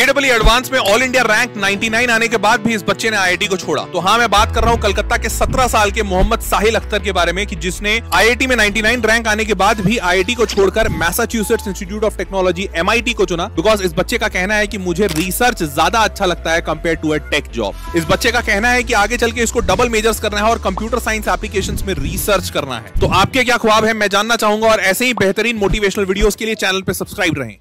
JW advance में all India rank 99 आने के बाद भी इस बच्चे ने आईआईटी को छोड़ा। तो हाँ मैं बात कर रहा हूँ कलकत्ता के 17 साल के मोहम्मद साहिल अख्तर के बारे में कि जिसने आईआईटी में 99 रैंक आने के बाद भी आईआईटी को छोड़कर Massachusetts Institute of Technology MIT को चुना। बिकॉज़ इस बच्चे का कहना है की मुझे रिसर्च ज़्यादा अच्छा लगता है compare to a tech job इस बच्चे का कहना है की आगे चल के इसको डबल मेजर्स करना है और कंप्यूटर साइंस एप्लीकेशन में रिसर्च करना है। तो आपके क्या ख्वाब है? मैं जानना चाहूँगा और ऐसे ही बेहतरीन मोटिवेशनल वीडियोस के लिए चैनल पर सब्सक्राइब रहें।